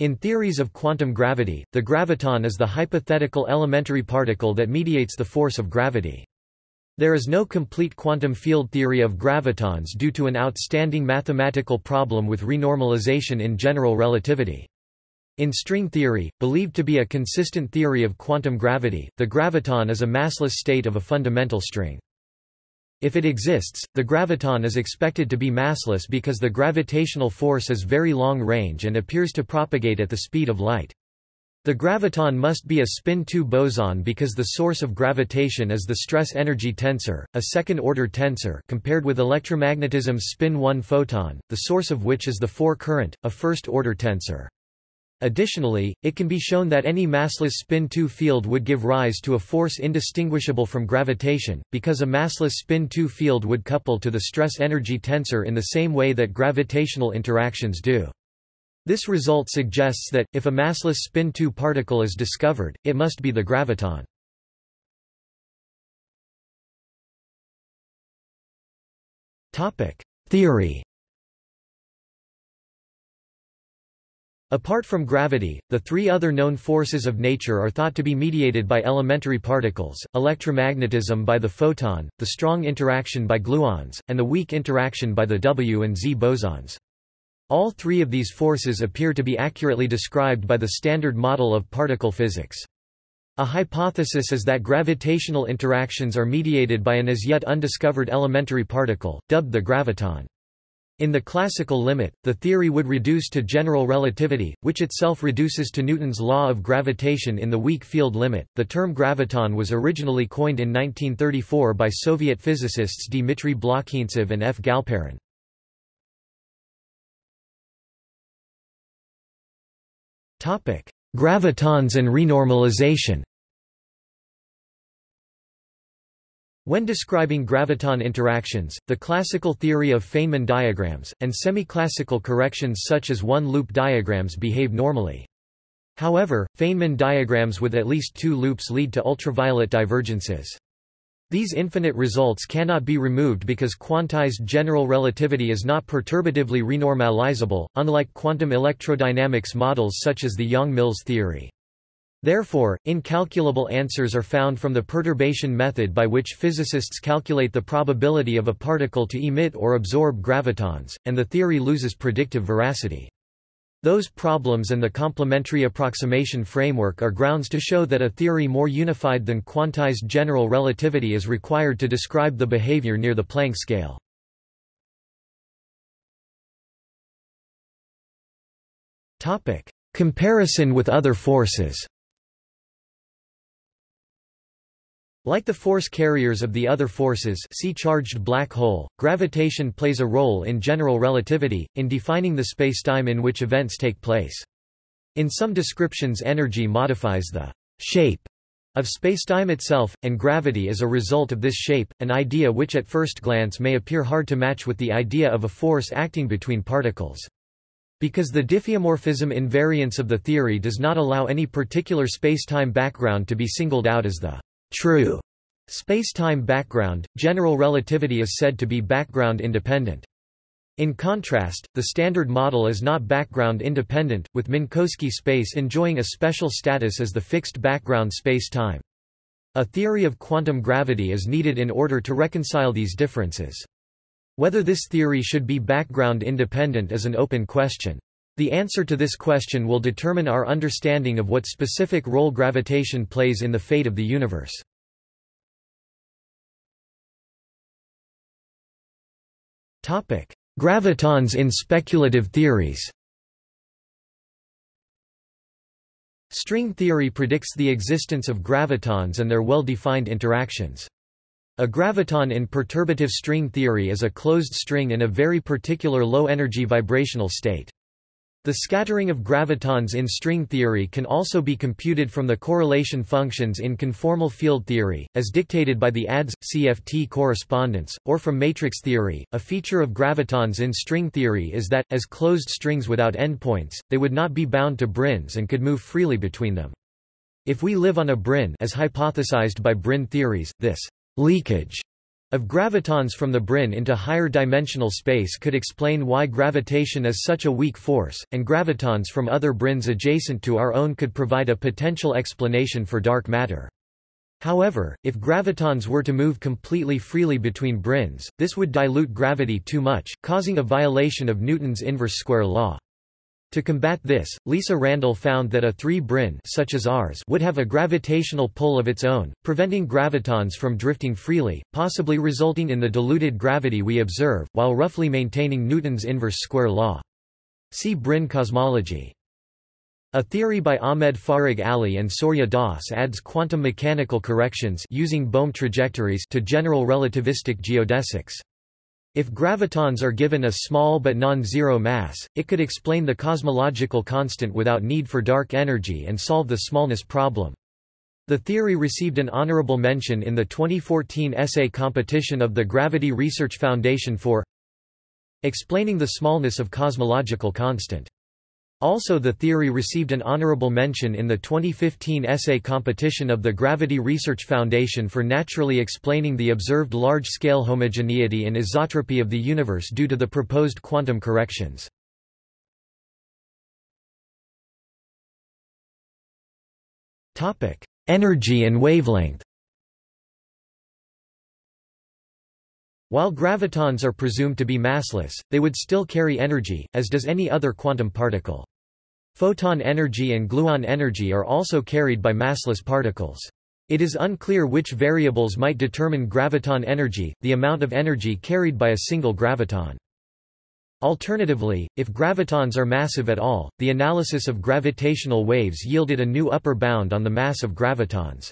In theories of quantum gravity, the graviton is the hypothetical elementary particle that mediates the force of gravity. There is no complete quantum field theory of gravitons due to an outstanding mathematical problem with renormalization in general relativity. In string theory, believed to be a consistent theory of quantum gravity, the graviton is a massless state of a fundamental string. If it exists, the graviton is expected to be massless because the gravitational force is very long range and appears to propagate at the speed of light. The graviton must be a spin-2 boson because the source of gravitation is the stress-energy tensor, a second-order tensor compared with electromagnetism's spin-1 photon, the source of which is the 4-current, a first-order tensor. Additionally, it can be shown that any massless spin-2 field would give rise to a force indistinguishable from gravitation, because a massless spin-2 field would couple to the stress-energy tensor in the same way that gravitational interactions do. This result suggests that, if a massless spin-2 particle is discovered, it must be the graviton. Theory Apart from gravity, the three other known forces of nature are thought to be mediated by elementary particles, electromagnetism by the photon, the strong interaction by gluons, and the weak interaction by the W and Z bosons. All three of these forces appear to be accurately described by the Standard Model of particle physics. A hypothesis is that gravitational interactions are mediated by an as yet undiscovered elementary particle, dubbed the graviton. In the classical limit, the theory would reduce to general relativity, which itself reduces to Newton's law of gravitation in the weak field limit. The term graviton was originally coined in 1934 by Soviet physicists Dmitry Blokhintsev and F. Galperin. Topic: Gravitons and renormalization. When describing graviton interactions, the classical theory of Feynman diagrams, and semi-classical corrections such as one-loop diagrams behave normally. However, Feynman diagrams with at least two loops lead to ultraviolet divergences. These infinite results cannot be removed because quantized general relativity is not perturbatively renormalizable, unlike quantum electrodynamics models such as the Yang-Mills theory. Therefore, incalculable answers are found from the perturbation method by which physicists calculate the probability of a particle to emit or absorb gravitons, and the theory loses predictive veracity. Those problems and the complementary approximation framework are grounds to show that a theory more unified than quantized general relativity is required to describe the behavior near the Planck scale. Comparison with other forces Like the force carriers of the other forces see charged black hole, gravitation plays a role in general relativity, in defining the spacetime in which events take place. In some descriptions energy modifies the shape of spacetime itself, and gravity is a result of this shape, an idea which at first glance may appear hard to match with the idea of a force acting between particles. Because the diffeomorphism invariance of the theory does not allow any particular spacetime background to be singled out as the true spacetime background, general relativity is said to be background independent. In contrast, the Standard Model is not background independent, with Minkowski space enjoying a special status as the fixed background space-time. A theory of quantum gravity is needed in order to reconcile these differences. Whether this theory should be background independent is an open question. The answer to this question will determine our understanding of what specific role gravitation plays in the fate of the universe. Gravitons in speculative theories String theory predicts the existence of gravitons and their well-defined interactions. A graviton in perturbative string theory is a closed string in a very particular low-energy vibrational state. The scattering of gravitons in string theory can also be computed from the correlation functions in conformal field theory, as dictated by the ADS-CFT correspondence, or from matrix theory. A feature of gravitons in string theory is that, as closed strings without endpoints, they would not be bound to branes and could move freely between them. If we live on a brane as hypothesized by brane theories, this leakage Of gravitons from the Brane into higher dimensional space could explain why gravitation is such a weak force, and gravitons from other Branes adjacent to our own could provide a potential explanation for dark matter. However, if gravitons were to move completely freely between branes, this would dilute gravity too much, causing a violation of Newton's inverse square law. To combat this, Lisa Randall found that a 3 brane such as ours would have a gravitational pull of its own, preventing gravitons from drifting freely, possibly resulting in the diluted gravity we observe, while roughly maintaining Newton's inverse square law. See brane cosmology. A theory by Ahmed Farag Ali and Surya Das adds quantum mechanical corrections using Bohm trajectories to general relativistic geodesics. If gravitons are given a small but non-zero mass, it could explain the cosmological constant without need for dark energy and solve the smallness problem. The theory received an honorable mention in the 2014 essay competition of the Gravity Research Foundation for explaining the smallness of cosmological constant. Also the theory received an honorable mention in the 2015 essay competition of the Gravity Research Foundation for naturally explaining the observed large-scale homogeneity and isotropy of the universe due to the proposed quantum corrections. Energy and wavelength While gravitons are presumed to be massless, they would still carry energy, as does any other quantum particle. Photon energy and gluon energy are also carried by massless particles. It is unclear which variables might determine graviton energy, the amount of energy carried by a single graviton. Alternatively, if gravitons are massive at all, the analysis of gravitational waves yielded a new upper bound on the mass of gravitons.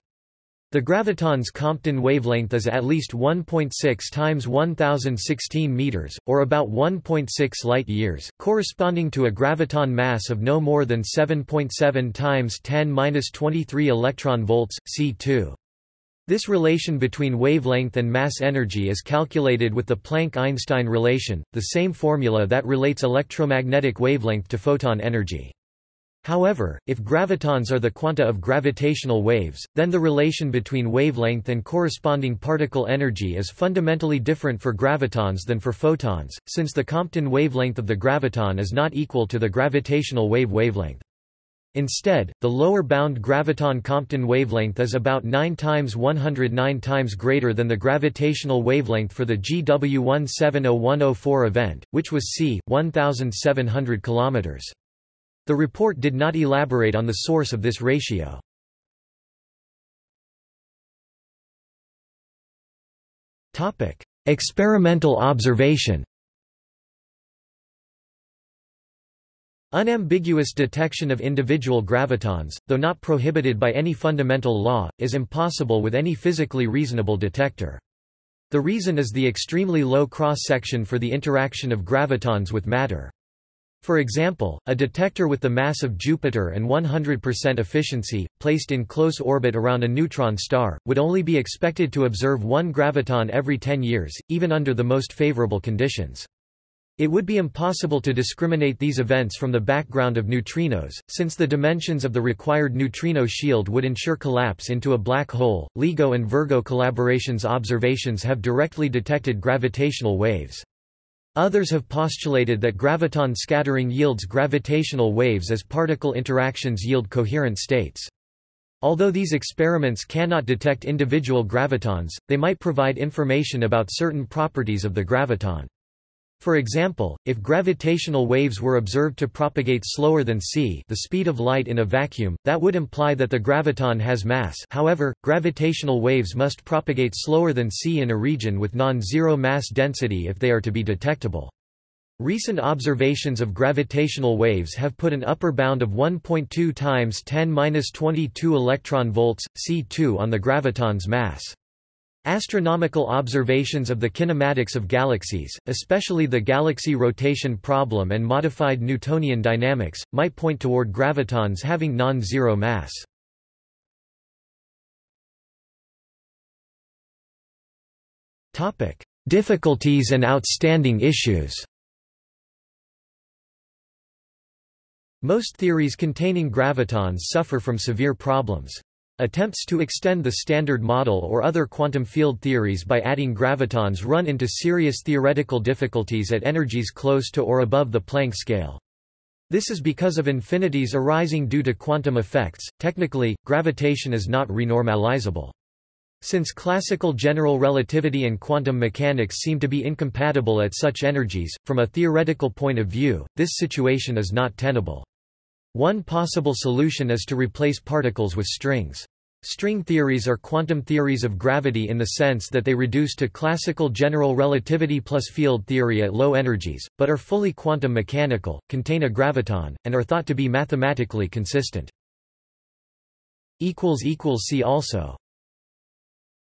The graviton's Compton wavelength is at least 1.6 times 1016 meters, or about 1.6 light-years, corresponding to a graviton mass of no more than 7.7 times 10^-23 electron volts, C2. This relation between wavelength and mass energy is calculated with the Planck–Einstein relation, the same formula that relates electromagnetic wavelength to photon energy. However, if gravitons are the quanta of gravitational waves, then the relation between wavelength and corresponding particle energy is fundamentally different for gravitons than for photons, since the Compton wavelength of the graviton is not equal to the gravitational wave wavelength. Instead, the lower bound graviton Compton wavelength is about 9 times 109 times greater than the gravitational wavelength for the GW 170104 event, which was c. 1700 km. The report did not elaborate on the source of this ratio. Experimental observation Unambiguous detection of individual gravitons, though not prohibited by any fundamental law, is impossible with any physically reasonable detector. The reason is the extremely low cross-section for the interaction of gravitons with matter. For example, a detector with the mass of Jupiter and 100% efficiency, placed in close orbit around a neutron star, would only be expected to observe one graviton every 10 years, even under the most favorable conditions. It would be impossible to discriminate these events from the background of neutrinos, since the dimensions of the required neutrino shield would ensure collapse into a black hole. LIGO and Virgo collaboration's observations have directly detected gravitational waves. Others have postulated that graviton scattering yields gravitational waves as particle interactions yield coherent states. Although these experiments cannot detect individual gravitons, they might provide information about certain properties of the graviton. For example, if gravitational waves were observed to propagate slower than c the speed of light in a vacuum, that would imply that the graviton has mass however, gravitational waves must propagate slower than c in a region with non-zero mass density if they are to be detectable. Recent observations of gravitational waves have put an upper bound of 1.2 times 10^-22 electron volts, c2 on the graviton's mass. Astronomical observations of the kinematics of galaxies, especially the galaxy rotation problem and modified Newtonian dynamics, might point toward gravitons having non-zero mass. Difficulties and outstanding issues Most theories containing gravitons suffer from severe problems. Attempts to extend the Standard Model or other quantum field theories by adding gravitons run into serious theoretical difficulties at energies close to or above the Planck scale. This is because of infinities arising due to quantum effects. Technically, gravitation is not renormalizable. Since classical general relativity and quantum mechanics seem to be incompatible at such energies, from a theoretical point of view, this situation is not tenable. One possible solution is to replace particles with strings. String theories are quantum theories of gravity in the sense that they reduce to classical general relativity plus field theory at low energies, but are fully quantum mechanical, contain a graviton, and are thought to be mathematically consistent. See also